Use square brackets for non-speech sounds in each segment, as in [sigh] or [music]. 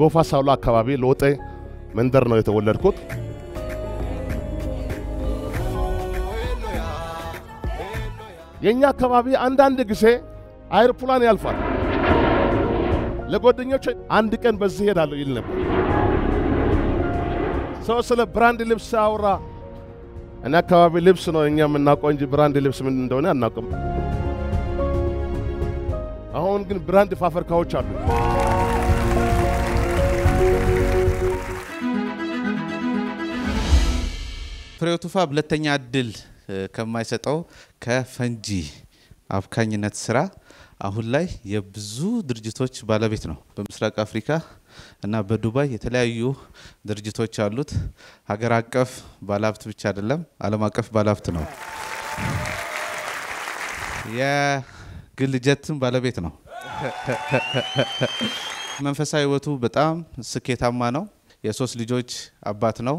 ጎፋ ሳውላ አካባቢ ሎጤ መንደር ነው የተወለድኩት። የእኛ አካባቢ አንዳንድ ጊዜ አይሮፕላን ያልፋል። ለጓደኞቼ አንድ ቀን በዚህ እሄዳለሁ እል ነበር። ሰው ስለ brand ልብስ ሲያወራ እኔ አካባቢ ልብስ ነው እኛ የምናውቀው እንጂ brand ልብስ ምን እንደሆነ አናውቅም። አሁን ግን brand ፋብሪካዎች አሉ። ፍሬው ቱፋ ሁለተኛ እድል ከማይሰጠው ከፈንጂ አምካኝነት ስራ አሁን ላይ የብዙ ድርጅቶች ባለቤት ነው። በምስራቅ አፍሪካ እና በዱባይ የተለያዩ ድርጅቶች አሉት። ሀገር አቀፍ ባለሀብት ብቻ አይደለም፣ ዓለም አቀፍ ባለሀብት ነው። የግል ጀትም ባለቤት ነው። [laughs] መንፈሳዊ ሕይወቱ በጣም ስኬታማ ነው። የሶስት ልጆች አባት ነው።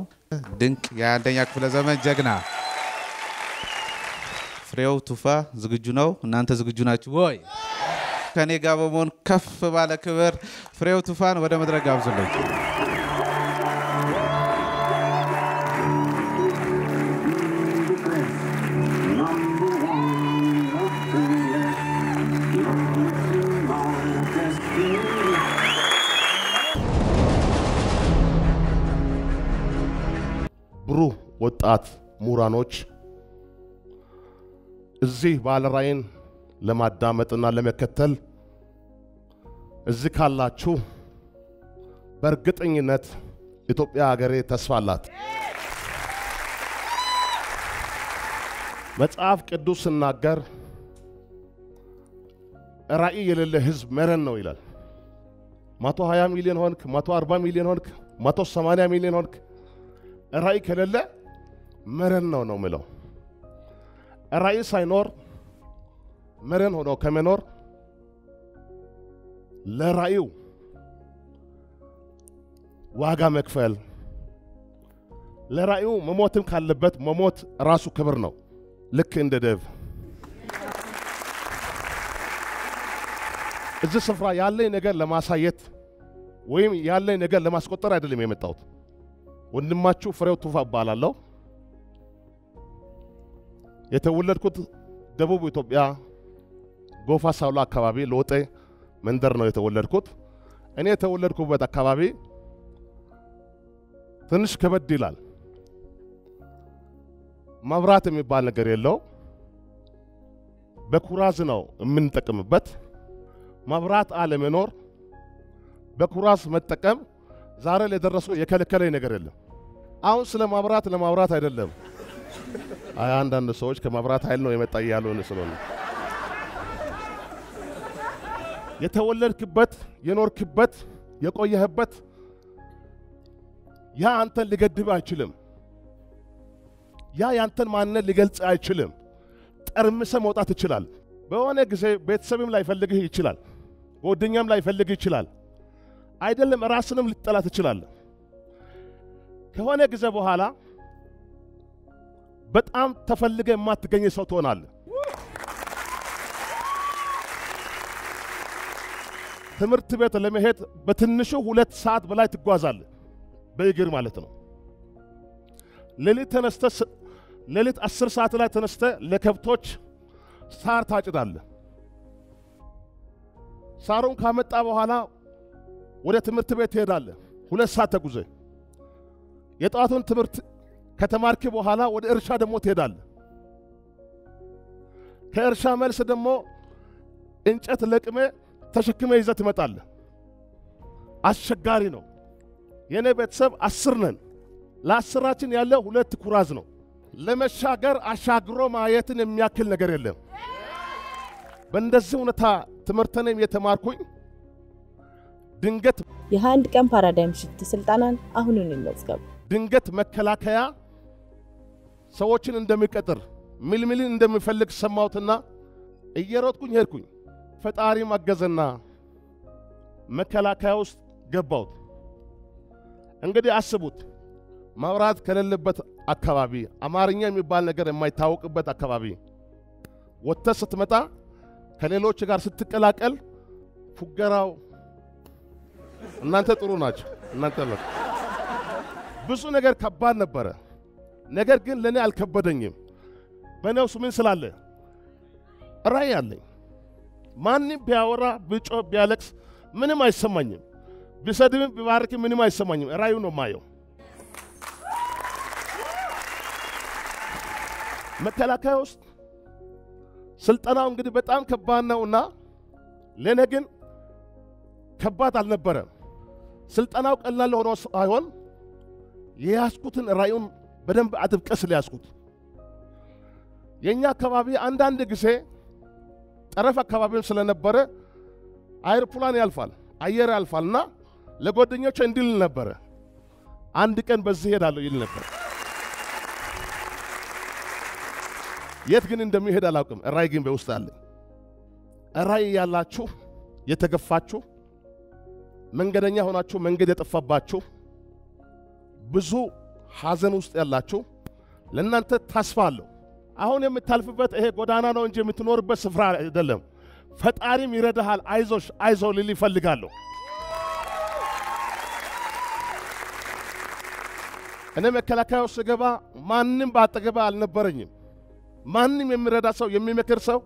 ድንቅ የአንደኛ ክፍለ ዘመን ጀግና ፍሬው ቱፋ ዝግጁ ነው። እናንተ ዝግጁ ናችሁ ወይ? ከኔ ጋር በመሆን ከፍ ባለ ክብር ፍሬው ቱፋን ወደ መድረክ ጋብዙልኝ። ወጣት ምሁራኖች እዚህ ባለ ራዕይን ለማዳመጥና ለመከተል እዚህ ካላችሁ በእርግጠኝነት ኢትዮጵያ ሀገሬ ተስፋ አላት። መጽሐፍ ቅዱስ ስናገር ራዕይ የሌለ ሕዝብ መረን ነው ይላል። መቶ 20 ሚሊዮን ሆንክ፣ መቶ 40 ሚሊዮን ሆንክ፣ መቶ 80 ሚሊዮን ሆንክ፣ ራዕይ ከሌለ መረን ነው ነው ምለው ራዕይ ሳይኖር መረን ሆኖ ከመኖር ለራዕዩ ዋጋ መክፈል ለራዕዩ መሞትም ካለበት መሞት ራሱ ክብር ነው። ልክ እንደ ደብ እዚህ ስፍራ ያለኝ ነገር ለማሳየት ወይም ያለኝ ነገር ለማስቆጠር አይደለም የመጣሁት። ወንድማችሁ ፍሬው ቱፋ እባላለሁ። የተወለድኩት ደቡብ ኢትዮጵያ ጎፋ ሳውላ አካባቢ ሎጤ መንደር ነው የተወለድኩት። እኔ የተወለድኩበት አካባቢ ትንሽ ከበድ ይላል። መብራት የሚባል ነገር የለው። በኩራዝ ነው የምንጠቀምበት። መብራት አለመኖር፣ በኩራዝ መጠቀም ዛሬ ለደረሰው የከለከለኝ ነገር የለም። አሁን ስለ መብራት ለማብራት አይደለም። አይ አንዳንድ ሰዎች ከመብራት ኃይል ነው የመጣ እያሉ ስለሆነ የተወለድክበት የኖርክበት የቆየህበት ያ አንተን ሊገድብ አይችልም። ያ ያንተን ማንነት ሊገልጽ አይችልም። ጠርምሰ መውጣት ይችላል። በሆነ ጊዜ ቤተሰብም ላይፈልግህ ይችላል። ጓደኛም ላይፈልግህ ይችላል። አይደለም ራስንም ልጠላ ትችላለህ። ከሆነ ጊዜ በኋላ በጣም ተፈልገ የማትገኝ ሰው ትሆናለህ። ትምህርት ቤት ለመሄድ በትንሹ ሁለት ሰዓት በላይ ትጓዛለህ፣ በእግር ማለት ነው። ሌሊት ተነስተ ሌሊት አስር ሰዓት ላይ ተነስተ ለከብቶች ሳር ታጭዳለህ። ሳሩን ካመጣ በኋላ ወደ ትምህርት ቤት ትሄዳለህ፣ ሁለት ሰዓት ተጉዘ የጠዋቱን ትምህርት ከተማርክ በኋላ ወደ እርሻ ደግሞ ትሄዳለህ። ከእርሻ መልስ ደግሞ እንጨት ለቅሜ ተሸክመ ይዘህ ትመጣለህ። አስቸጋሪ ነው። የእኔ ቤተሰብ አስር ነን። ለአስራችን ያለ ሁለት ኩራዝ ነው። ለመሻገር አሻግሮ ማየትን የሚያክል ነገር የለም። በእንደዚህ ሁኔታ ትምህርትንም የተማርኩኝ ድንገት የአንድ ቀን ፓራዳይም ሽፍት ስልጠናን አሁኑን ይመዝገቡ። ድንገት መከላከያ ሰዎችን እንደሚቀጥር ምልምልን እንደሚፈልግ ሰማሁትና እየሮጥኩኝ ሄድኩኝ። ፈጣሪ ማገዘና መከላከያ ውስጥ ገባሁት። እንግዲህ አስቡት፣ መብራት ከሌለበት አካባቢ፣ አማርኛ የሚባል ነገር የማይታወቅበት አካባቢ ወጥተህ ስትመጣ ከሌሎች ጋር ስትቀላቀል ፉገራው፣ እናንተ ጥሩ ናቸው። እናንተ ብዙ ነገር ከባድ ነበረ። ነገር ግን ለእኔ አልከበደኝም። በእኔ ምን ስላለ ራእይ አለኝ። ማንም ቢያወራ ቢጮህ ቢያለቅስ ምንም አይሰማኝም። ቢሰድብም ቢባርክም ምንም አይሰማኝም። ራእዩ ነው ማየው። መከላከያ ውስጥ ስልጠናው እንግዲህ በጣም ከባድ ነውና ለእኔ ግን ከባድ አልነበረም። ስልጠናው ቀላል ሆኖ ሳይሆን የያዝኩትን ራእዩን በደንብ አጥብቄ ስለያዝኩት የእኛ አካባቢ አንዳንድ ጊዜ ጠረፍ አካባቢም ስለነበረ አይሮፕላን ያልፋል፣ አየር ያልፋልና ለጓደኞቼ እንዲል ነበረ፣ አንድ ቀን በዚህ ሄዳለሁ ይል ነበር። የት ግን እንደሚሄድ አላውቅም። ራእይ ግን በውስጥ አለ። ራእይ ያላችሁ የተገፋችሁ፣ መንገደኛ ሆናችሁ መንገድ የጠፋባችሁ፣ ብዙ ሐዘን ውስጥ ያላችሁ ለእናንተ ተስፋ አለው። አሁን የምታልፍበት ይሄ ጎዳና ነው እንጂ የምትኖርበት ስፍራ አይደለም። ፈጣሪም ይረዳሃል። አይዞሽ አይዞ ልል ይፈልጋለሁ። እኔ መከላከያ ውስጥ ስገባ ማንም በአጠገባ አልነበረኝም። ማንም የሚረዳ ሰው የሚመክር ሰው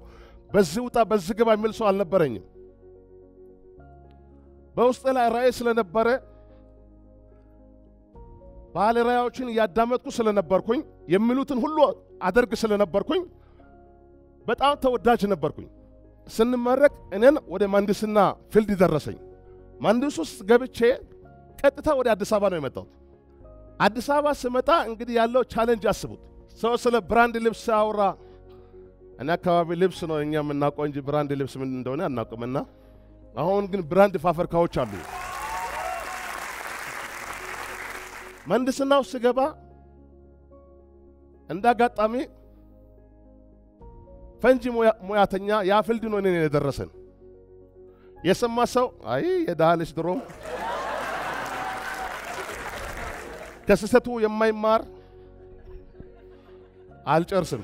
በዚህ ውጣ በዚህ ግባ የሚል ሰው አልነበረኝም። በውስጥ ላይ ራእይ ስለነበረ ባለ ራእዮችን እያዳመጥኩ ስለነበርኩኝ የሚሉትን ሁሉ አደርግ ስለነበርኩኝ በጣም ተወዳጅ ነበርኩኝ። ስንመረቅ እኔን ወደ መሐንዲስና ፊልድ ደረሰኝ። መሐንዲስ ውስጥ ገብቼ ቀጥታ ወደ አዲስ አበባ ነው የመጣሁት። አዲስ አበባ ስመጣ እንግዲህ ያለው challenge አስቡት። ሰው ስለ brand ልብስ ሲያወራ እኔ አካባቢ ልብስ ነው እኛ የምናውቀው እንጂ brand ልብስ ምን እንደሆነ አናውቅምና አሁን ግን brand ፋብሪካዎች አሉ። ምህንድስና ውስጥ ስገባ እንደ ፈንጂ ሙያተኛ ያ field ነው እኔን የደረሰን። የሰማ ሰው አይ የድሃ ልጅ ድሮም ከስህተቱ የማይማር አልጨርስም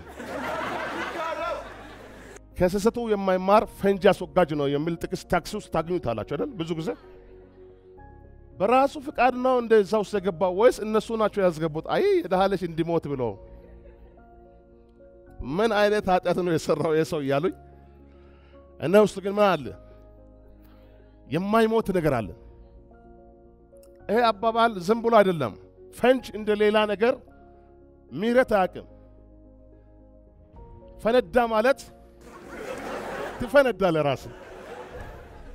ከስህተቱ የማይማር ፈንጂ አስወጋጅ ነው የሚል ጥቅስ ታክሲ ውስጥ ታገኙታላችሁ አይደል? ብዙ ጊዜ በራሱ ፍቃድ ነው እንደዛ ውስጥ የገባው ወይስ እነሱ ናቸው ያስገቡት? አይ ልጅ እንዲሞት ብሎ ምን አይነት ኃጢአት ነው የሰራው የሰው እያሉኝ፣ እነ ውስጥ ግን ምን አለ? የማይሞት ነገር አለ። ይሄ አባባል ዝም ብሎ አይደለም። ፈንጅ እንደ ሌላ ነገር ሚረት አያውቅም። ፈነዳ ማለት ትፈነዳለ ራስ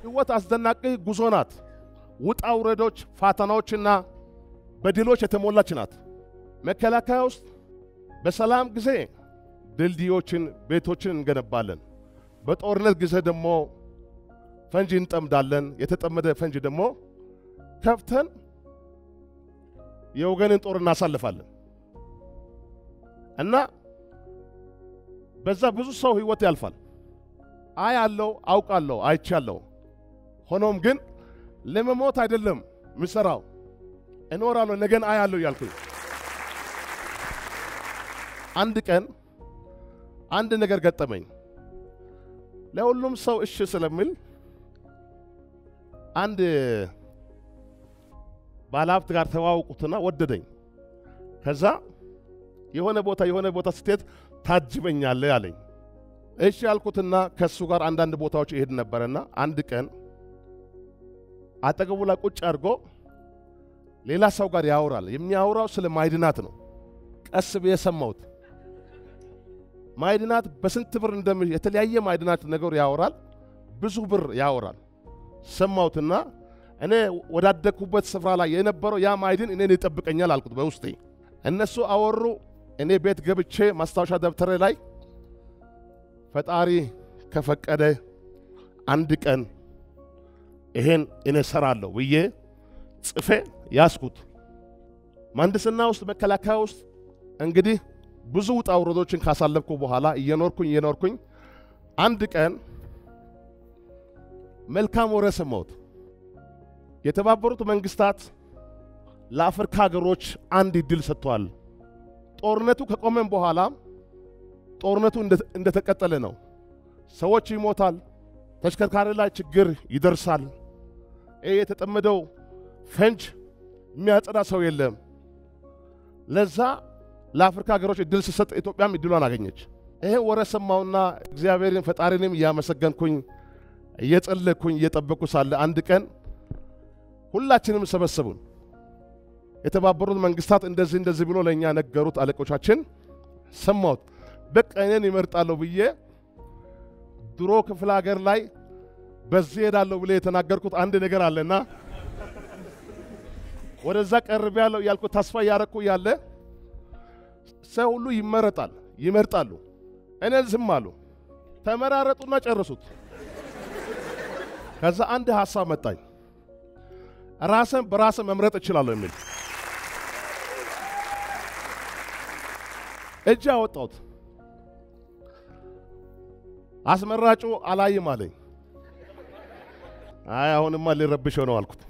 ህይወት አስደናቂ ጉዞ ናት። ውጣ ውረዶች፣ ፋተናዎችና በድሎች የተሞላች ናት። መከላከያ ውስጥ በሰላም ጊዜ ድልድዮችን፣ ቤቶችን እንገነባለን። በጦርነት ጊዜ ደግሞ ፈንጂ እንጠምዳለን። የተጠመደ ፈንጂ ደግሞ ከፍተን የወገንን ጦር እናሳልፋለን እና በዛ ብዙ ሰው ህይወት ያልፋል። አይ አለው አውቃለሁ፣ አይቻለሁ። ሆኖም ግን ለመሞት አይደለም ምሰራው፣ እኖራለሁ፣ ነገን አያለሁ እያልኩኝ አንድ ቀን አንድ ነገር ገጠመኝ። ለሁሉም ሰው እሺ ስለሚል አንድ ባለሀብት ጋር ተዋውቁትና ወደደኝ። ከዛ የሆነ ቦታ የሆነ ቦታ ስትሄድ ታጅበኛለህ አለኝ። እሺ ያልኩትና ከእሱ ጋር አንዳንድ ቦታዎች ይሄድ ነበረና አንድ ቀን አጠገቡ ላይ ቁጭ አድርጎ ሌላ ሰው ጋር ያወራል። የሚያወራው ስለ ማዕድናት ነው። ቀስ ብዬ ሰማሁት። ማዕድናት በስንት ብር እንደም የተለያየ ማዕድናት ነገር ያወራል። ብዙ ብር ያወራል። ሰማሁትና እኔ ወዳደግኩበት ስፍራ ላይ የነበረው ያ ማዕድን እኔን ይጠብቀኛል አልኩት በውስጤ። እነሱ አወሩ። እኔ ቤት ገብቼ ማስታወሻ ደብተሬ ላይ ፈጣሪ ከፈቀደ አንድ ቀን ይሄን እኔ ሰራለሁ ብዬ ጽፌ ያስኩት። መሐንዲስና ውስጥ መከላከያ ውስጥ እንግዲህ ብዙ ውጣ ውረዶችን ካሳለፍኩ በኋላ እየኖርኩኝ እየኖርኩኝ አንድ ቀን መልካም ወሬ ሰማሁት። የተባበሩት መንግስታት ለአፍሪካ ሀገሮች አንድ እድል ሰጥቷል። ጦርነቱ ከቆመም በኋላ ጦርነቱ እንደተቀጠለ ነው። ሰዎች ይሞታል፣ ተሽከርካሪ ላይ ችግር ይደርሳል። የተጠመደው ፈንጅ የሚያጸዳ ሰው የለም። ለዛ ለአፍሪካ ሀገሮች እድል ስሰጥ ኢትዮጵያም እድሏን አገኘች። ይሄ ወረ ሰማውና እግዚአብሔርን ፈጣሪንም እያመሰገንኩኝ እየጸለይኩኝ እየጠበቅኩ ሳለ አንድ ቀን ሁላችንም ሰበሰቡን። የተባበሩት መንግስታት እንደዚህ እንደዚህ ብሎ ለእኛ ነገሩት አለቆቻችን። ሰማሁት። በቃ እኔን ይመርጣለሁ ብዬ ድሮ ክፍለ ሀገር ላይ በዚህ ሄዳለሁ ብዬ የተናገርኩት አንድ ነገር አለና ወደዛ ቀርቤ ያለው እያልኩ ተስፋ እያረኩ ያለ ሰው ሁሉ ይመረጣል ይመርጣሉ። እኔ ዝም አሉ። ተመራረጡና ጨርሱት። ከዛ አንድ ሀሳብ መጣኝ። ራስን በራስን መምረጥ እችላለሁ የሚል እጅ አወጣሁት። አስመራጩ አላይም አለኝ። አይ አሁንማ ሊረብሸው ነው አልኩት።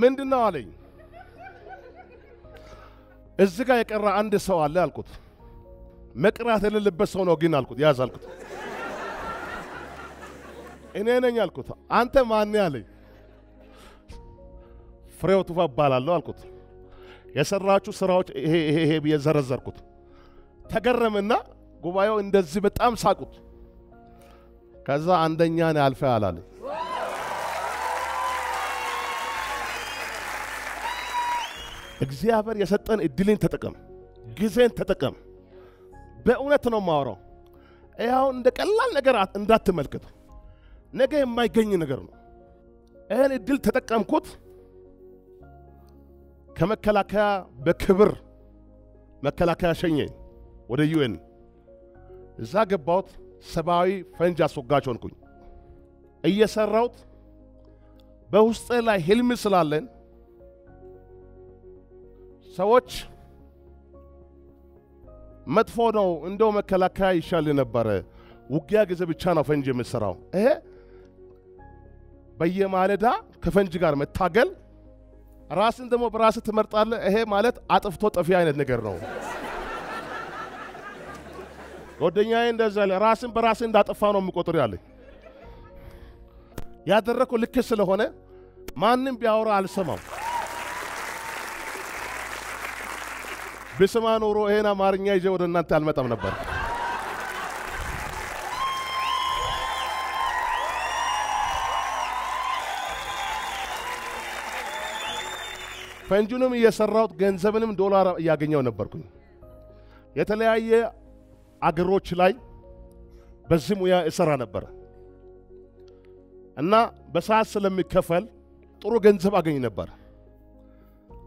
ምንድን ነው አለኝ። እዚህ ጋር የቀረ አንድ ሰው አለ አልኩት። መቅራት የሌለበት ሰው ነው ግን አልኩት። ያዝ አልኩት። እኔ ነኝ አልኩት። አንተ ማን አለኝ። ፍሬው ቱፋ እባላለሁ አልኩት። የሰራችሁ ስራዎች ይሄ ይሄ ብዬ ዘረዘርኩት። ተገረምና ጉባኤው እንደዚህ በጣም ሳቁት። ከዛ አንደኛ ነው አልፈ አላለኝ። እግዚአብሔር የሰጠን እድልን ተጠቀም፣ ጊዜን ተጠቀም። በእውነት ነው የማወራው። ይኸው እንደ ቀላል ነገር እንዳትመልከቱ፣ ነገ የማይገኝ ነገር ነው። ይህን እድል ተጠቀምኩት። ከመከላከያ በክብር መከላከያ ሸኘኝ ወደ ዩኤን። እዛ ገባሁት። ሰብአዊ ፈንጅ አስወጋጅ ሆንኩኝ። እየሰራሁት በውስጤ ላይ ህልም ስላለን ሰዎች መጥፎ ነው እንደው መከላከያ ይሻል ነበረ፣ ውጊያ ጊዜ ብቻ ነው ፈንጅ የምሰራው። ይሄ በየማለዳ ከፈንጅ ጋር መታገል ራስን ደግሞ በራስ ትመርጣለህ። ይሄ ማለት አጥፍቶ ጠፊ አይነት ነገር ነው። ጓደኛዬ እንደዛ ያለ ራስን በራስ እንዳጠፋ ነው የሚቆጥር ያለኝ ያደረኩ ልክ ስለሆነ ማንም ቢያወራ አልሰማም። ብስማ ኖሮ ይሄን አማርኛ ይዤ ወደ እናንተ አልመጣም ነበር። ፈንጁንም እየሰራሁት ገንዘብንም ዶላር እያገኘው ነበርኩኝ። የተለያየ አገሮች ላይ በዚህ ሙያ እሰራ ነበረ እና በሰዓት ስለሚከፈል ጥሩ ገንዘብ አገኝ ነበር።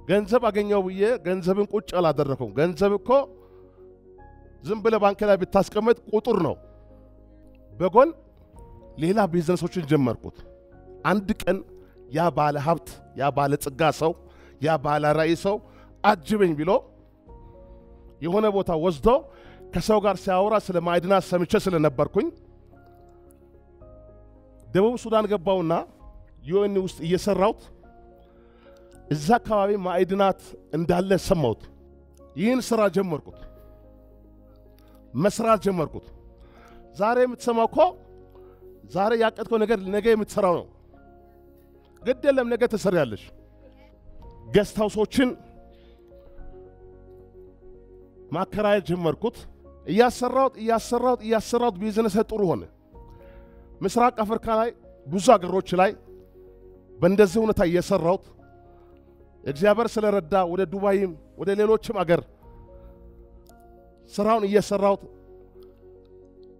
ገንዘብ አገኘው ብዬ ገንዘብን ቁጭ አላደረኩም። ገንዘብ እኮ ዝም ብለህ ባንክ ላይ ብታስቀምጥ ቁጥር ነው። በጎን ሌላ ቢዝነሶችን ጀመርኩት። አንድ ቀን ያ ባለ ሀብት ያ ባለ ጸጋ ሰው ያ ባለ ራእይ ሰው አጅበኝ ብሎ የሆነ ቦታ ወስዶ ከሰው ጋር ሲያወራ ስለ ማዕድናት ሰምቼ ስለነበርኩኝ ደቡብ ሱዳን ገባውና ዩኤን ውስጥ እየሰራሁት እዛ አካባቢ ማዕድናት እንዳለ ሰማሁት። ይህን ስራ ጀመርኩት፣ መስራት ጀመርኩት። ዛሬ የምትሰማው እኮ ዛሬ ያቀድከው ነገር ነገ የምትሰራው ነው። ግድ የለም ነገ ትሰሪያለሽ። ገስት ማከራየት ጀመርኩት። እያሰራሁት እያሰራሁት እያሰራሁት ቢዝነስ ጥሩ ሆነ። ምስራቅ አፍሪካ ላይ ብዙ አገሮች ላይ በእንደዚህ ሁኔታ እየሰራሁት እግዚአብሔር ስለረዳ ወደ ዱባይም ወደ ሌሎችም አገር ስራውን እየሰራሁት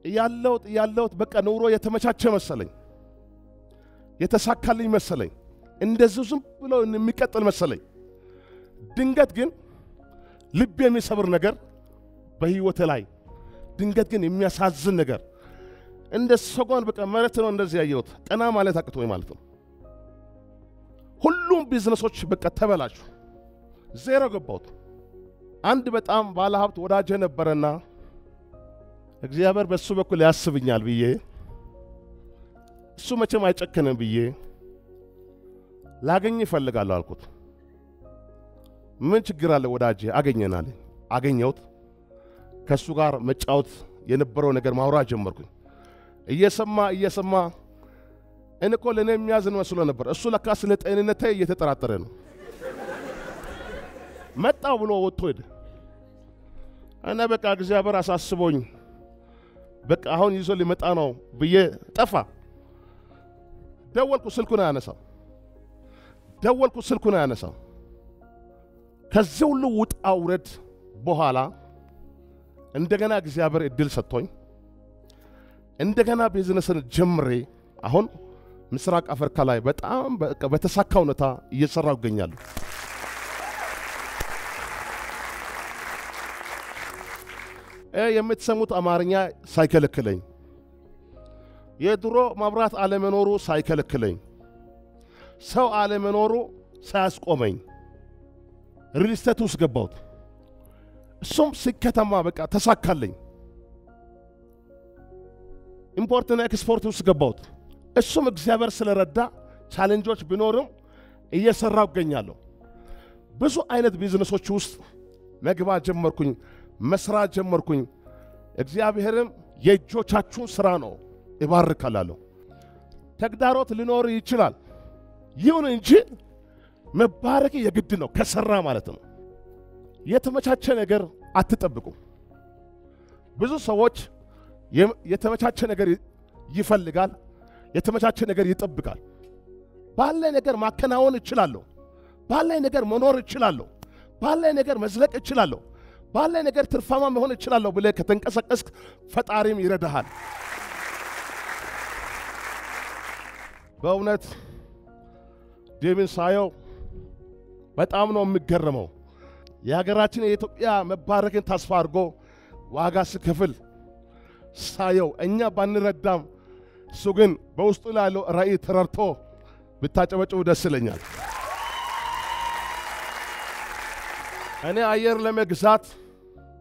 እያለሁት እያለሁት በቃ ኑሮ የተመቻቸ መሰለኝ፣ የተሳካልኝ መሰለኝ። እንደዚሁ ዝም ብሎ የሚቀጥል መሰለኝ። ድንገት ግን ልብ የሚሰብር ነገር በህይወቴ ላይ ድንገት ግን የሚያሳዝን ነገር እንደ ሰጎን በቃ መሬት ነው እንደዚህ ያየሁት። ቀና ማለት አቅቶኝ ማለት ነው። ሁሉም ቢዝነሶች በቃ ተበላሹ። ዜሮ ገባሁት። አንድ በጣም ባለ ሀብት ወዳጄ ነበረና እግዚአብሔር በእሱ በኩል ያስብኛል ብዬ እሱ መቼም አይጨክንም ብዬ ላገኝ ይፈልጋለሁ አልኩት። ምን ችግር አለ ወዳጄ? አገኘናል። አገኘሁት። ከእሱ ጋር መጫወት የነበረው ነገር ማውራት ጀመርኩኝ። እየሰማ እየሰማ እኔ እኮ ለእኔ የሚያዝን መስሎ ነበር። እሱ ለካ ስለ ጤንነቴ እየተጠራጠረ ነው። መጣው ብሎ ወጥቶ ሄደ። እና በቃ እግዚአብሔር አሳስቦኝ በቃ አሁን ይዞ ሊመጣ ነው ብዬ ጠፋ። ደወልኩ፣ ስልኩን አያነሳም። ደወልኩ፣ ስልኩን አያነሳም። ከዚህ ሁሉ ውጣ ውረድ በኋላ እንደገና እግዚአብሔር እድል ሰጥቶኝ እንደገና ቢዝነስን ጀምሬ አሁን ምስራቅ አፍሪካ ላይ በጣም በተሳካ ሁኔታ እየሰራው ይገኛሉ። የምትሰሙት አማርኛ ሳይከለክለኝ የድሮ መብራት አለመኖሩ ሳይከለክለኝ ሰው አለመኖሩ ሳያስቆመኝ real estate ውስጥ ገባሁት። እሱም ስኬታማ በቃ ተሳካለኝ። import ና export ውስጥ ገባሁት። እሱም እግዚአብሔር ስለረዳ challenge ኦች ቢኖርም እየሰራው እገኛለሁ። ብዙ አይነት ቢዝነሶች ውስጥ መግባት ጀመርኩኝ፣ መስራት ጀመርኩኝ። እግዚአብሔርም የእጆቻችሁን ሥራ ነው ይባርካላለሁ። ተግዳሮት ሊኖር ይችላል። ይሁን እንጂ መባረክ የግድ ነው፣ ከሰራ ማለት ነው። የተመቻቸ ነገር አትጠብቁ። ብዙ ሰዎች የተመቻቸ ነገር ይፈልጋል፣ የተመቻቸ ነገር ይጠብቃል። ባለኝ ነገር ማከናወን እችላለሁ፣ ባለኝ ነገር መኖር እችላለሁ፣ ባለኝ ነገር መዝለቅ እችላለሁ፣ ባለኝ ነገር ትርፋማ መሆን እችላለሁ ብለህ ከተንቀሳቀስክ ፈጣሪም ይረዳሃል። በእውነት ዴቪን ሳየው በጣም ነው የሚገረመው። የሀገራችን የኢትዮጵያ መባረክን ተስፋ አድርጎ ዋጋ ስከፍል ሳየው እኛ ባንረዳም እሱ ግን በውስጡ ላይ ያለው ራእይ ተረድቶ ብታጨበጭቡ ደስ ይለኛል። እኔ አየር ለመግዛት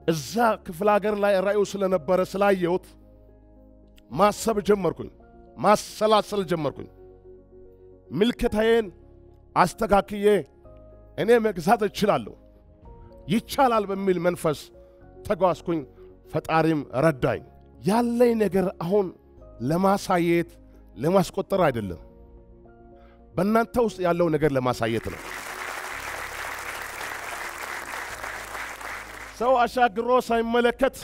እዛ ክፍለ ሀገር ላይ ራእዩ ስለነበረ ስላየሁት ማሰብ ጀመርኩኝ፣ ማሰላሰል ጀመርኩኝ። ምልከታዬን አስተካክዬ እኔ መግዛት እችላለሁ፣ ይቻላል በሚል መንፈስ ተጓዝኩኝ። ፈጣሪም ረዳኝ። ያለኝ ነገር አሁን ለማሳየት ለማስቆጠር አይደለም፣ በእናንተ ውስጥ ያለው ነገር ለማሳየት ነው። ሰው አሻግሮ ሳይመለከት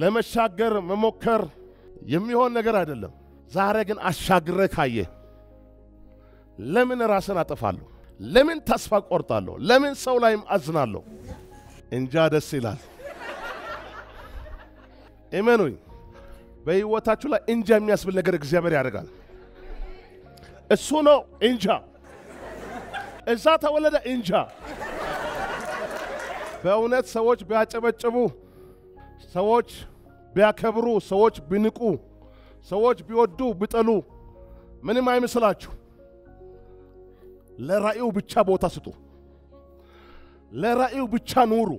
ለመሻገር መሞከር የሚሆን ነገር አይደለም። ዛሬ ግን አሻግረ ካየ ለምን ራስን አጠፋለሁ? ለምን ተስፋ ቆርጣለሁ? ለምን ሰው ላይም አዝናለሁ? እንጃ ደስ ይላል። እመኑኝ፣ በሕይወታችሁ ላይ እንጃ የሚያስብል ነገር እግዚአብሔር ያደርጋል። እሱ ነው እንጃ። እዛ ተወለደ እንጃ። በእውነት ሰዎች ቢያጨበጭቡ፣ ሰዎች ቢያከብሩ፣ ሰዎች ቢንቁ፣ ሰዎች ቢወዱ ቢጠሉ ምንም አይመስላችሁ። ለራእዩ ብቻ ቦታ ስጡ። ለራእዩ ብቻ ኑሩ።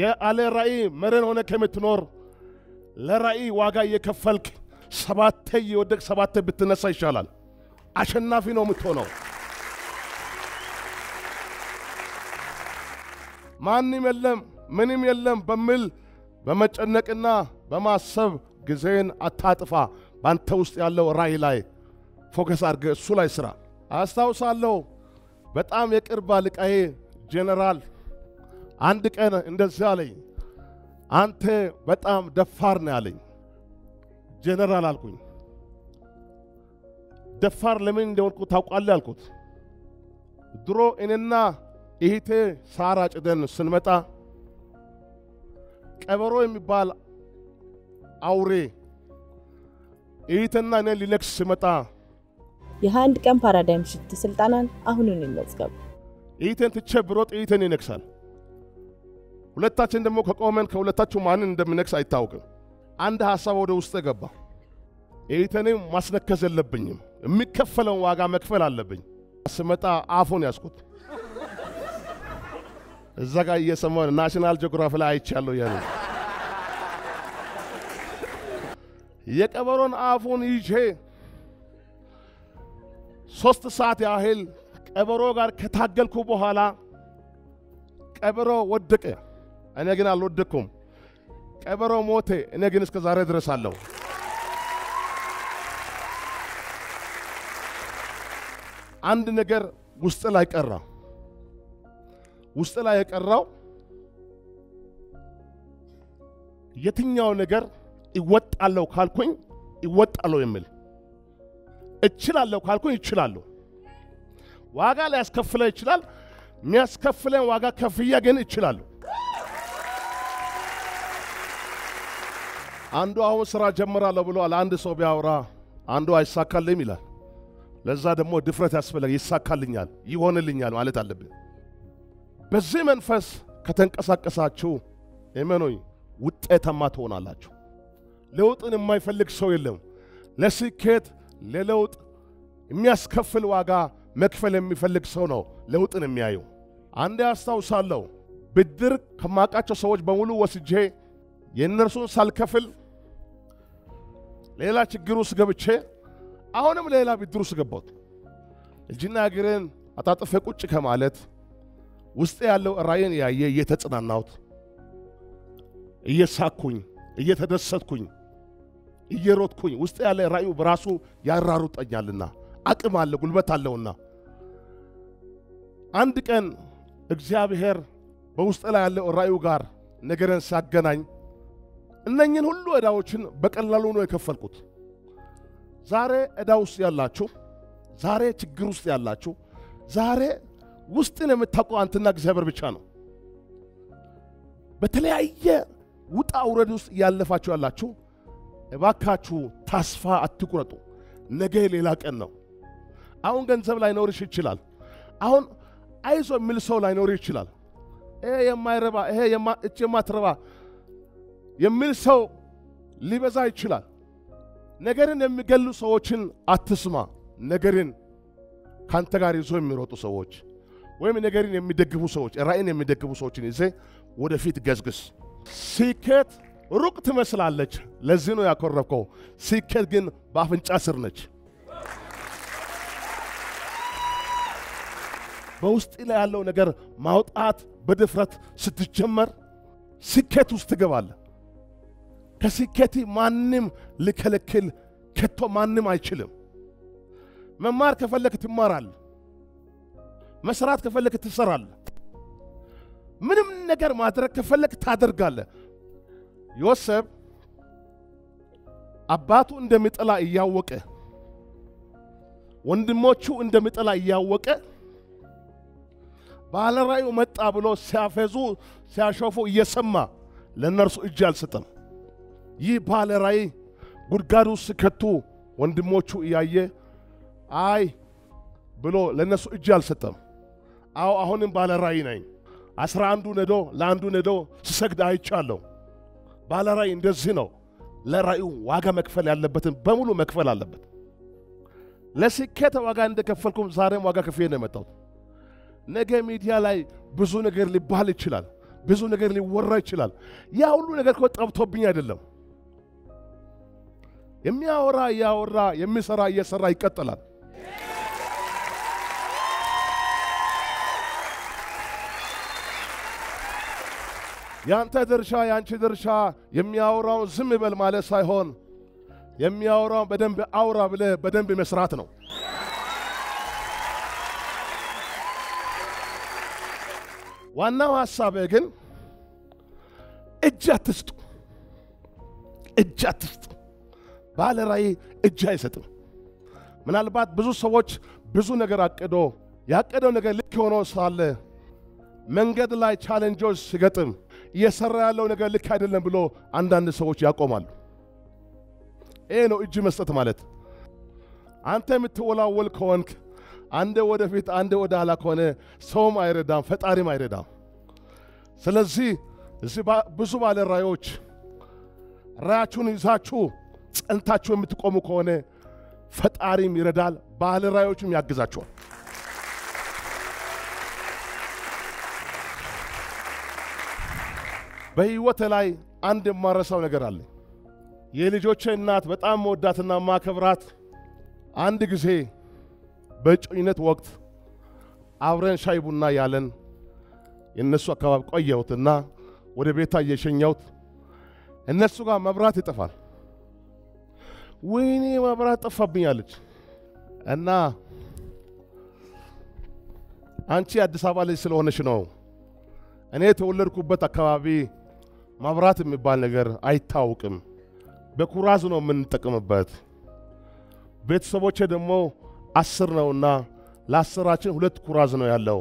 የአለ ራእይ መረን ሆነ ከምትኖር ለራእይ ዋጋ እየከፈልክ ሰባቴ እየወደቅ ሰባቴ ብትነሳ ይሻላል። አሸናፊ ነው የምትሆነው። ማንም የለም ምንም የለም በሚል በመጨነቅና በማሰብ ጊዜን አታጥፋ። ባንተ ውስጥ ያለው ራእይ ላይ focus አድርገህ እሱ ላይ ስራ። አስታውሳለሁ በጣም የቅርብ አለቃዬ ጄኔራል አንድ ቀን እንደዚህ አለኝ፣ አንተ በጣም ደፋር ነው ያለኝ። ጄኔራል አልኩኝ። ደፋር ለምን እንደሆንኩ ታውቃለህ አልኩት። ድሮ እኔና እህቴ ሳር አጭደን ስንመጣ ቀበሮ የሚባል አውሬ እህቴና እኔ ሊነክስ ሲመጣ የ21 ቀን paradigm shift ስልጠናን አሁኑን ይመዝገቡ። እህቴን ትቼ ብሮጥ እህቴን ይነክሳል። ሁለታችን ደግሞ ከቆመን ከሁለታችሁ ማንን እንደሚነክስ አይታወቅም። አንድ ሐሳብ ወደ ውስጥ ገባ። እህቴንም ማስነከስ የለብኝም፣ የሚከፈለውን ዋጋ መክፈል አለብኝ። ስመጣ አፉን ያዝኩት። እዛ ጋር እየሰማሁ National Geography ላይ አይቻለሁ ያለ የቀበሮን አፉን ይዤ ሶስት ሰዓት ያህል ቀበሮ ጋር ከታገልኩ በኋላ ቀበሮ ወደቀ። እኔ ግን አልወደቅኩም። ቀበሮ ሞተ፣ እኔ ግን እስከ ዛሬ ድረስ አለሁ። አንድ ነገር ውስጥ ላይ ቀራ። ውስጥ ላይ የቀራው የትኛው ነገር ይወጣለሁ ካልኩኝ ይወጣለሁ የሚል እችላለሁ ካልኩኝ ይችላለሁ። ዋጋ ሊያስከፍለ ይችላል። የሚያስከፍለን ዋጋ ከፍዬ ግን እችላለሁ። አንዱ አሁን ስራ ጀምራለሁ ብሎ ለአንድ ሰው ቢያወራ አንዱ አይሳካልም ይላል። ለዛ ደግሞ ድፍረት ያስፈልጋል። ይሳካልኛል፣ ይሆንልኛል ማለት አለብን። በዚህ መንፈስ ከተንቀሳቀሳችሁ እመኑኝ ውጤታማ ትሆናላችሁ። ለውጥን የማይፈልግ ሰው የለም። ለስኬት ለለውጥ የሚያስከፍል ዋጋ መክፈል የሚፈልግ ሰው ነው ለውጥን የሚያየው። አንዴ አስታውሳለሁ፣ ብድር ከማውቃቸው ሰዎች በሙሉ ወስጄ የእነርሱን ሳልከፍል ሌላ ችግር ውስጥ ገብቼ አሁንም ሌላ ብድር ውስጥ ገባሁት። እጅና እግሬን አጣጥፌ ቁጭ ከማለት ውስጥ ያለው ራእይን ያየ እየተጽናናሁት እየሳኩኝ እየተደሰትኩኝ እየሮጥኩኝ ውስጥ ያለ ራእዩ በራሱ ያራሩጠኛልና አቅም አለ ጉልበት አለውና አንድ ቀን እግዚአብሔር በውስጥ ላይ ያለው ራእዩ ጋር ነገርን ሳገናኝ እነኝን ሁሉ ዕዳዎችን በቀላሉ ነው የከፈልኩት። ዛሬ ዕዳ ውስጥ ያላችሁ፣ ዛሬ ችግር ውስጥ ያላችሁ፣ ዛሬ ውስጥን የምታውቀው አንተና እግዚአብሔር ብቻ ነው። በተለያየ ውጣ ውረድ ውስጥ እያለፋችሁ ያላችሁ እባካችሁ ተስፋ አትቁረጡ። ነገ ሌላ ቀን ነው። አሁን ገንዘብ ላይኖርሽ ይችላል። አሁን አይዞ የሚል ሰው ላይኖር ይችላል። ይሄ የማይረባ ይሄ እች የማትረባ የሚል ሰው ሊበዛ ይችላል። ነገርን የሚገሉ ሰዎችን አትስማ። ነገርን ካንተ ጋር ይዞ የሚሮጡ ሰዎች ወይም ነገርን የሚደግፉ ሰዎች፣ ራእይን የሚደግፉ ሰዎችን ይዜ ወደፊት ገስግስ። ስኬት ሩቅ ትመስላለች። ለዚህ ነው ያኮረብከው። ስኬት ግን በአፍንጫ ስር ነች። በውስጥ ላይ ያለው ነገር ማውጣት በድፍረት ስትጀመር ስኬት ውስጥ ትገባለህ። ከስኬት ማንም ሊከለክል ከቶ ማንም አይችልም። መማር ከፈለክ ትማራለህ። መስራት ከፈለክ ትሰራለህ። ምንም ነገር ማድረግ ከፈለክ ታደርጋለህ። ዮሴፍ አባቱ እንደሚጠላ እያወቀ ወንድሞቹ እንደሚጠላ እያወቀ ባለራእዩ መጣ ብሎ ሲያፈዙ ሲያሾፉ እየሰማ ለእነርሱ እጅ አልሰጠም። ይህ ባለራእይ ጉድጓድ ውስጥ ሲከቱ ወንድሞቹ እያየ አይ ብሎ ለእነሱ እጅ አልሰጠም። አዎ አሁንም ባለራእይ ነኝ። አስራ አንዱ ነዶ ለአንዱ ነዶ ሲሰግድ አይቻለሁ። ባለራእይ እንደዚህ ነው። ለራእዩ ዋጋ መክፈል ያለበትን በሙሉ መክፈል አለበት። ለስኬት ዋጋ እንደከፈልኩም ዛሬም ዋጋ ከፍዬ ነው የመጣሁት። ነገ ሚዲያ ላይ ብዙ ነገር ሊባል ይችላል፣ ብዙ ነገር ሊወራ ይችላል። ያ ሁሉ ነገር እኮ ጠብቶብኝ አይደለም። የሚያወራ እያወራ የሚሰራ እየሰራ ይቀጥላል። ያንተ ድርሻ ያንቺ ድርሻ የሚያወራውን ዝም በል ማለት ሳይሆን የሚያወራውን በደንብ አውራ ብለህ በደንብ መስራት ነው። ዋናው ሐሳብ ግን እጅ አትስጡ፣ እጅ አትስጡ። ባለ ራእይ እጅ አይሰጥም። ምናልባት ብዙ ሰዎች ብዙ ነገር አቅዶ ያቀደው ነገር ልክ ሆኖ ሳለ መንገድ ላይ challenge ኦች ሲገጥም እየሰራ ያለው ነገር ልክ አይደለም ብሎ አንዳንድ ሰዎች ያቆማሉ። ይሄ ነው እጅ መስጠት ማለት። አንተ የምትወላወል ከሆንክ አንዴ ወደፊት አንዴ ወደ ኋላ ከሆነ ሰውም አይረዳም፣ ፈጣሪም አይረዳም። ስለዚህ እዚህ ብዙ ባለ ራእዮች ራእያችሁን ይዛችሁ ጸንታችሁ የምትቆሙ ከሆነ ፈጣሪም ይረዳል፣ ባለ ራእዮችም ያግዛችኋል። በሕይወት ላይ አንድ የማረሳው ነገር አለ። የልጆቼ እናት በጣም መወዳትና ማከብራት አንድ ጊዜ በእጮኝነት ወቅት አብረን ሻይ ቡና ያለን የእነሱ አካባቢ ቆየሁትና ወደ ቤታ እየሸኘሁት እነሱ ጋር መብራት ይጠፋል። ወይኔ መብራት ጠፋብኛለች እና አንቺ አዲስ አበባ ልጅ ስለሆነች ነው። እኔ የተወለድኩበት አካባቢ መብራት የሚባል ነገር አይታወቅም። በኩራዝ ነው የምንጠቀምበት። ቤተሰቦቼ ደግሞ አስር ነውና ለአስራችን ሁለት ኩራዝ ነው ያለው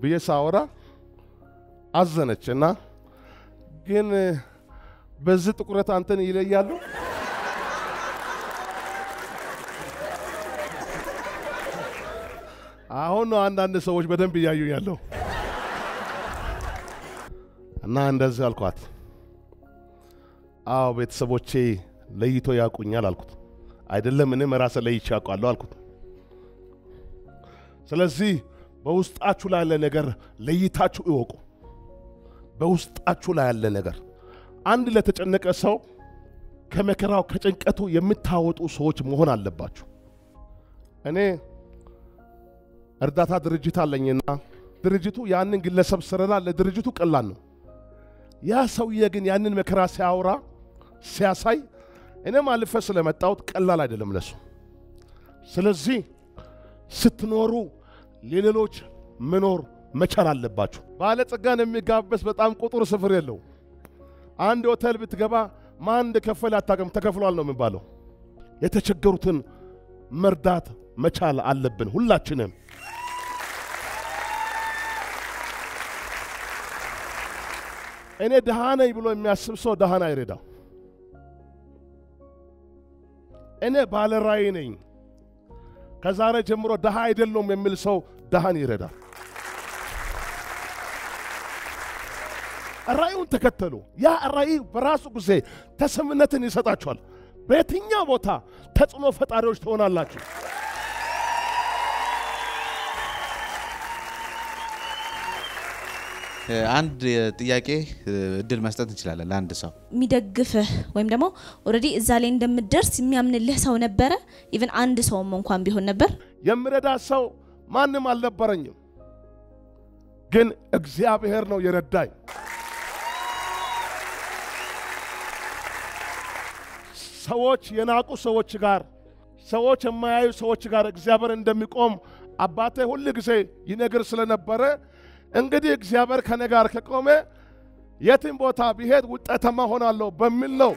ብዬ ሳወራ አዘነች እና ግን በዚህ ጥቁረት አንተን ይለያሉ። አሁን ነው አንዳንድ ሰዎች በደንብ እያዩ ያለው እና እንደዚህ አልኳት። አዎ ቤተሰቦቼ ለይቶ ያውቁኛል አልኩት። አይደለም እኔም ራሴ ለይቼ ያውቃለሁ አልኩት። ስለዚህ በውስጣችሁ ላይ ያለ ነገር ለይታችሁ እወቁ። በውስጣችሁ ላይ ያለ ነገር አንድ ለተጨነቀ ሰው ከመከራው ከጭንቀቱ የምታወጡ ሰዎች መሆን አለባችሁ። እኔ እርዳታ ድርጅት አለኝና ድርጅቱ ያንን ግለሰብ ስረዳ ለድርጅቱ ቀላል ነው። ያ ሰውዬ ግን ያንን መከራ ሲያወራ ሲያሳይ እኔም አልፌ ስለመጣሁት ቀላል አይደለም ለሱ። ስለዚህ ስትኖሩ ለሌሎች መኖር መቻል አለባችሁ። ባለጸጋን የሚጋበስ በጣም ቁጥር ስፍር የለው። አንድ ሆቴል ብትገባ ማን እንደከፈለ አታውቅም፣ ተከፍሏል ነው የሚባለው። የተቸገሩትን መርዳት መቻል አለብን ሁላችንም። እኔ ድሃ ነኝ ብሎ የሚያስብ ሰው ድሃን አይረዳም። እኔ ባለ ራእይ ነኝ ከዛሬ ጀምሮ ድሃ አይደለም የሚል ሰው ድሃን ይረዳል። ራእዩን ተከተሉ። ያ ራእይ በራሱ ጊዜ ተሰምነትን ይሰጣችኋል። በየትኛው ቦታ ተጽዕኖ ፈጣሪዎች ትሆናላችሁ። አንድ ጥያቄ እድል መስጠት እንችላለን ለአንድ ሰው የሚደግፍህ ወይም ደግሞ already እዛ ላይ እንደምትደርስ የሚያምንልህ ሰው ነበረ? even አንድ ሰውም እንኳን ቢሆን ነበር። የምረዳ ሰው ማንም አልነበረኝም፣ ግን እግዚአብሔር ነው የረዳኝ። ሰዎች የናቁ ሰዎች ጋር ሰዎች የማያዩ ሰዎች ጋር እግዚአብሔር እንደሚቆም አባቴ ሁል ጊዜ ይነግር ስለነበረ እንግዲህ እግዚአብሔር ከኔ ጋር ከቆመ የትም ቦታ ቢሄድ ውጤታማ ሆናለሁ በሚል ነው።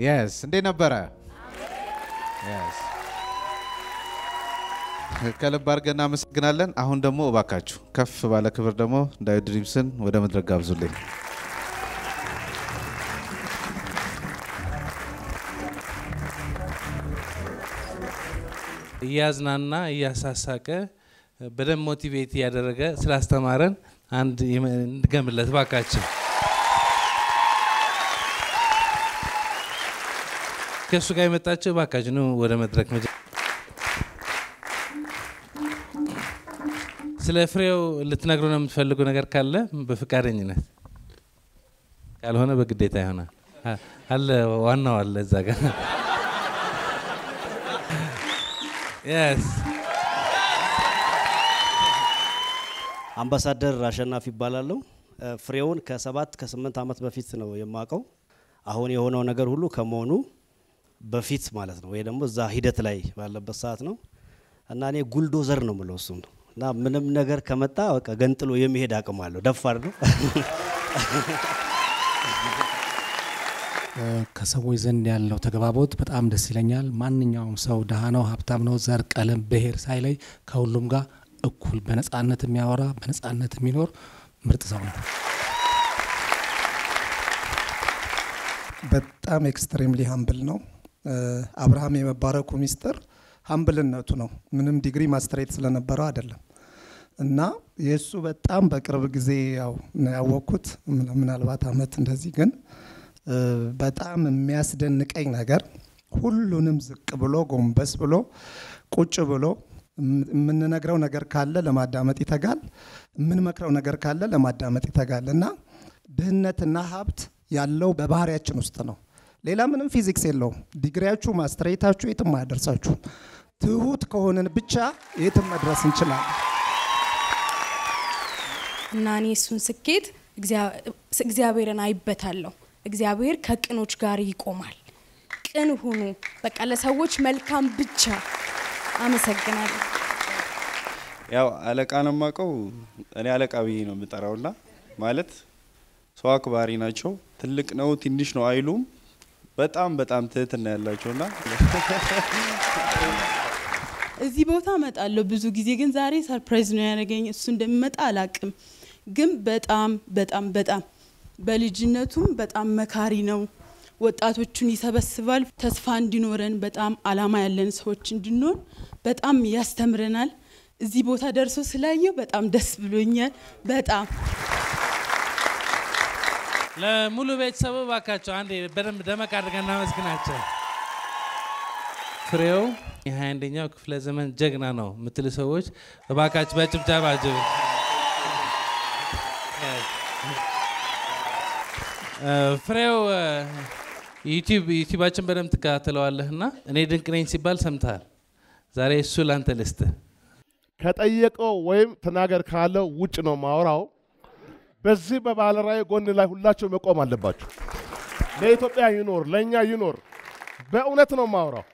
የስ እንዴት ነበረ? ከልብ አድርገን እናመሰግናለን። አሁን ደግሞ እባካችሁ ከፍ ባለ ክብር ደግሞ ዳዊት ድሪምስን ወደ መድረክ ጋብዙልኝ። እያዝናና እያሳሳቀ በደንብ ሞቲቬት እያደረገ ስላስተማረን አንድ እንድገምለት ባካችን። ከእሱ ጋር የመጣችው ባካችን ወደ መድረክ መጀ- ስለ ፍሬው ልትነግሩ ነው የምትፈልጉ ነገር ካለ በፈቃደኝነት፣ ካልሆነ በግዴታ ይሆናል። አለ ዋናው አለ እዛ ጋር የስ አምባሳደር አሸናፊ ይባላለሁ። ፍሬውን ከሰባት ከስምንት ዓመት በፊት ነው የማውቀው። አሁን የሆነው ነገር ሁሉ ከመሆኑ በፊት ማለት ነው፣ ወይ ደግሞ እዛ ሂደት ላይ ባለበት ሰዓት ነው እና እኔ ጉልዶዘር ነው የምለው ነው እና ምንም ነገር ከመጣ በቃ ገንጥሎ የሚሄድ አቅም አለው። ደፋር ነው። ከሰዎች ዘንድ ያለው ተግባቦት በጣም ደስ ይለኛል። ማንኛውም ሰው ድሃ ነው፣ ሀብታም ነው፣ ዘር፣ ቀለም፣ ብሔር ሳይለይ ከሁሉም ጋር እኩል በነጻነት የሚያወራ በነጻነት የሚኖር ምርጥ ሰው ነው። በጣም extremely humble ነው። አብርሃም የመባረኩ ሚስጥር humble ነቱ ነው። ምንም ዲግሪ ማስትሬት ስለነበረው አይደለም። እና የእሱ በጣም በቅርብ ጊዜ ያው ያወቅኩት፣ ምናልባት አመት እንደዚህ ግን በጣም የሚያስደንቀኝ ነገር ሁሉንም ዝቅ ብሎ ጎንበስ ብሎ ቁጭ ብሎ የምንነግረው ነገር ካለ ለማዳመጥ ይተጋል፣ የምንመክረው ነገር ካለ ለማዳመጥ ይተጋል እና ድህነትና ሀብት ያለው በባህሪያችን ውስጥ ነው። ሌላ ምንም ፊዚክስ የለውም። ዲግሪያችሁ ማስትሬታችሁ የትም አያደርሳችሁም። ትሁት ከሆንን ብቻ የትም መድረስ እንችላለን። እና እኔ እሱን ስኬት እግዚአብሔርን አይበታለሁ። እግዚአብሔር ከቅኖች ጋር ይቆማል። ቅን ሁኑ። በቃ ለሰዎች መልካም ብቻ። አመሰግናለሁ። ያው አለቃ ነው የማውቀው። እኔ አለቃ ብዬ ነው የምጠራውና ማለት ሰው አክባሪ ናቸው። ትልቅ ነው ትንሽ ነው አይሉም። በጣም በጣም ትህትና ያላቸውና [laughs] እዚህ ቦታ እመጣለሁ ብዙ ጊዜ፣ ግን ዛሬ surprise ነው ያደረገኝ። እሱ እንደሚመጣ አላቅም፣ ግን በጣም በጣም በጣም በልጅነቱም በጣም መካሪ ነው። ወጣቶቹን ይሰበስባል። ተስፋ እንዲኖረን በጣም አላማ ያለን ሰዎች እንድንሆን በጣም ያስተምረናል። እዚህ ቦታ ደርሶ ስላየው በጣም ደስ ብሎኛል። በጣም ለሙሉ ቤተሰቡ እባካችሁ አንዴ በደንብ ደመቅ አድርገን እናመስግናቸው። ፍሬው የሀያ አንደኛው ክፍለ ዘመን ጀግና ነው የምትሉ ሰዎች እባካችሁ በጭብጨባ ጅብ ፍሬው ዩቲዩባችን በደንብ ትከታተለዋለህ እና እኔ ድንቅ ነኝ ሲባል ሰምተሃል። ዛሬ እሱ ላንተ ልስጥ። ከጠየቀው ወይም ተናገር ካለው ውጭ ነው ማወራው። በዚህ በባለራዕይ ጎን ላይ ሁላቸው መቆም አለባቸው። ለኢትዮጵያ ይኖር፣ ለእኛ ይኖር። በእውነት ነው ማወራው።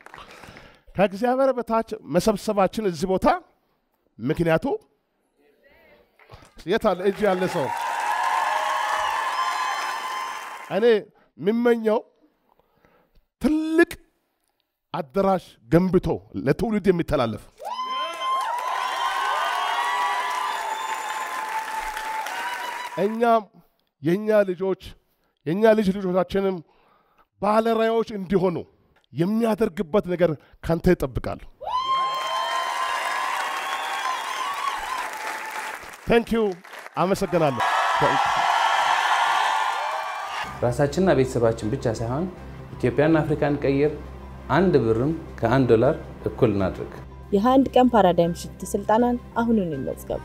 ከእግዚአብሔር በታች መሰብሰባችን እዚህ ቦታ ምክንያቱ የት አለ እጅ ያለ ሰው እኔ የሚመኘው ትልቅ አዳራሽ ገንብቶ ለትውልድ የሚተላለፍ እኛም የእኛ ልጆች የእኛ ልጅ ልጆቻችንም ባለራዕዮች እንዲሆኑ የሚያደርግበት ነገር ካንተ ይጠብቃሉ። thank you አመሰግናለሁ። ራሳችንና ቤተሰባችን ብቻ ሳይሆን ኢትዮጵያና አፍሪካን ቀይር። አንድ ብርም ከአንድ ዶላር እኩል እናድርግ። የ21 ቀን paradigm shift ስልጠናን አሁኑን ይመዝገቡ።